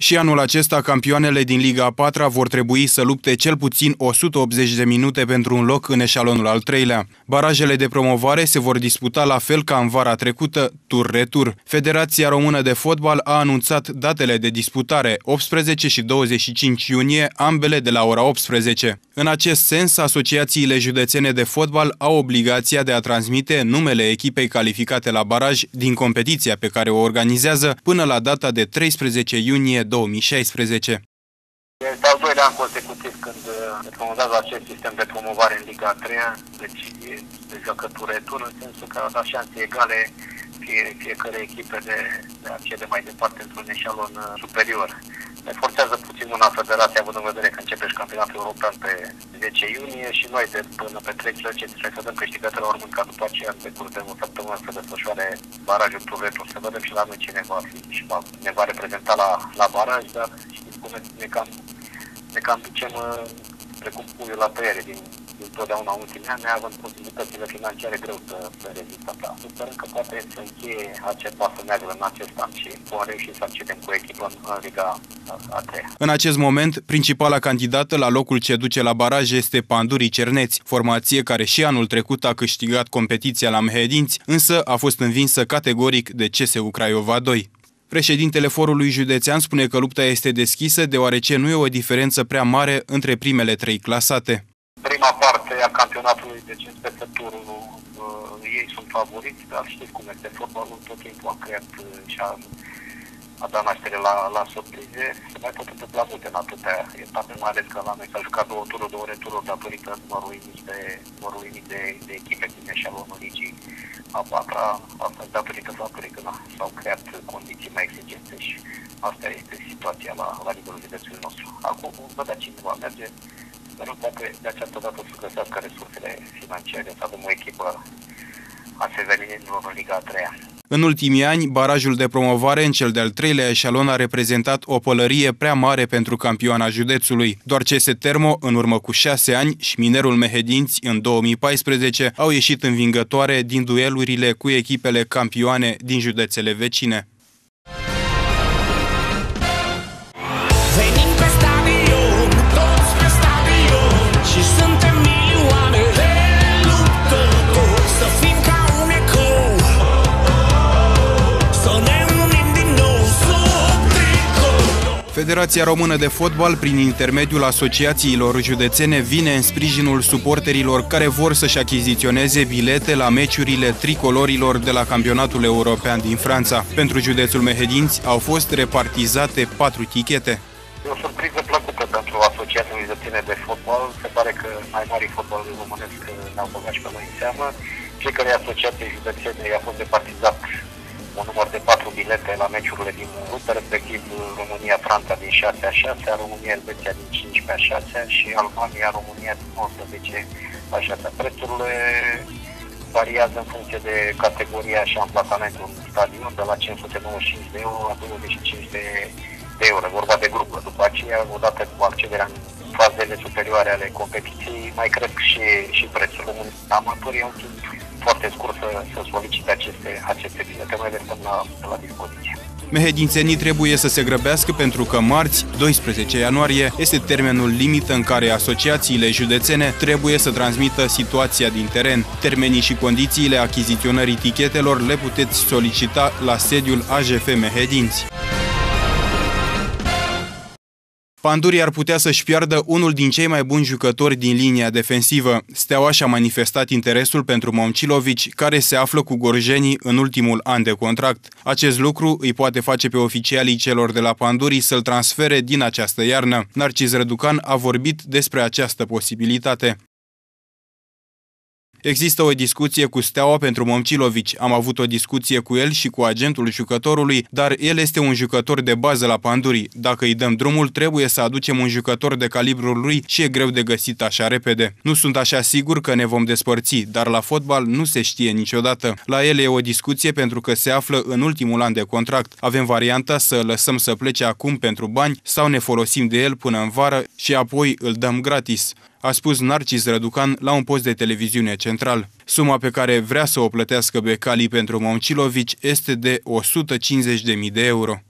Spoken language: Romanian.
Și anul acesta, campioanele din Liga a patra vor trebui să lupte cel puțin 180 de minute pentru un loc în eșalonul al treilea. Barajele de promovare se vor disputa la fel ca în vara trecută, tur-retur. Federația Română de Fotbal a anunțat datele de disputare, 18 și 25 iunie, ambele de la ora 18. În acest sens, asociațiile județene de fotbal au obligația de a transmite numele echipei calificate la baraj din competiția pe care o organizează până la data de 13 iunie 2016. Este al doilea an consecutiv când uh, se promovează acest sistem de promovare în Liga 3 deci e de jucătură retur, în sensul că a dat șanse egale fie, fiecare echipe de, de a accede mai departe într-un eșalon uh, superior. Ne forțează puțin una federație, având în vedere că începe și campionatul european pe 10 iunie și noi de până pe 13 trebuie să dăm câștigători urmând ca după aceea în decurs de o săptămână să desfășoare barajul tur să vedem și la noi cine va fi și va, ne va reprezenta la, la baraj, dar știți cum ne cam, ne cam ducem uh, precum puiul la tăiere din, din totdeauna ultimii ani, neavând posibilitățile financiare greu să, să rezistă asta. Sperăm că poate să încheie acest pas negru în acest an și vom reuși să accedem cu echipă în, în Liga a treia. În acest moment, principala candidată la locul ce duce la baraj este Pandurii Cerneți, formație care și anul trecut a câștigat competiția la Mehedinți, însă a fost învinsă categoric de CSU Craiova 2. Președintele forului județean spune că lupta este deschisă deoarece nu e o diferență prea mare între primele trei clasate. Prima parte a campionatului, deci peste turul, uh, ei sunt favoriți, dar știți cum este fotbalul, tot timpul a creat uh, și a, a dat naștere la, la surprize. Se mai pot întâmpla multe în atâtea etape, mai ales că la noi s-a jucat două tururi, două retururi datorită numărului mic de, numărului mic de, de echipe din eșalonul ligii a patra, asta datorită faptului că s-au creat condiții mai exigente și asta este situația la, la nivelul județului nostru. Acum vom vedea cine va merge, sperăm poate de această dată să găsească resursele financiare, să avem o echipă a seveninilor în Liga a 3 în ultimii ani, barajul de promovare în cel de-al treilea eșalon a reprezentat o pălărie prea mare pentru campioana județului. Doar CS Termo, în urmă cu șase ani, și Minerul Mehedinți, în 2014, au ieșit învingătoare din duelurile cu echipele campioane din județele vecine. Federația Română de Fotbal, prin intermediul asociațiilor județene, vine în sprijinul suporterilor care vor să-și achiziționeze bilete la meciurile tricolorilor de la campionatul european din Franța. Pentru județul Mehedinți au fost repartizate patru tichete. E o surpriză plăcută pentru asociațiile județene de fotbal. Se pare că mai mari fotbalul românesc ne-au băgat și pe noi în seamă. Fiecare asociație județene a fost repartizat un număr de patru bilete la meciurile din grupă, respectiv România-Franța din 6 a 6, România-Elveția din 15 a 6 și Albania-România din 11 a 6. Prețurile variază în funcție de categoria și amplasamentul în stadion, de la 595 de euro la 25 de, de euro, vorba de grupă. După aceea, odată cu accederea în fazele superioare ale competiției, mai cresc și, și prețul. Amatorii au timp foarte scurt să, să solicite aceste, aceste bilete, mai le stăm la, la dispoziție. Mehedințenii trebuie să se grăbească pentru că marți, 12 ianuarie, este termenul limită în care asociațiile județene trebuie să transmită situația din teren. Termenii și condițiile achiziționării tichetelor le puteți solicita la sediul AGF Mehedinți. Pandurii ar putea să-și piardă unul din cei mai buni jucători din linia defensivă. Steaua și-a manifestat interesul pentru Momcilovici, care se află cu gorjenii în ultimul an de contract. Acest lucru îi poate face pe oficialii celor de la Pandurii să-l transfere din această iarnă. Narcis Răducan a vorbit despre această posibilitate. Există o discuție cu Steaua pentru Momcilovici. Am avut o discuție cu el și cu agentul jucătorului, dar el este un jucător de bază la Pandurii. Dacă îi dăm drumul, trebuie să aducem un jucător de calibrul lui și e greu de găsit așa repede. Nu sunt așa sigur că ne vom despărți, dar la fotbal nu se știe niciodată. La el e o discuție pentru că se află în ultimul an de contract. Avem varianta să lăsăm să plece acum pentru bani sau ne folosim de el până în vară și apoi îl dăm gratis a spus Narcis Răducan la un post de televiziune central. Suma pe care vrea să o plătească Becali pentru Momcilovici este de 150.000 de euro.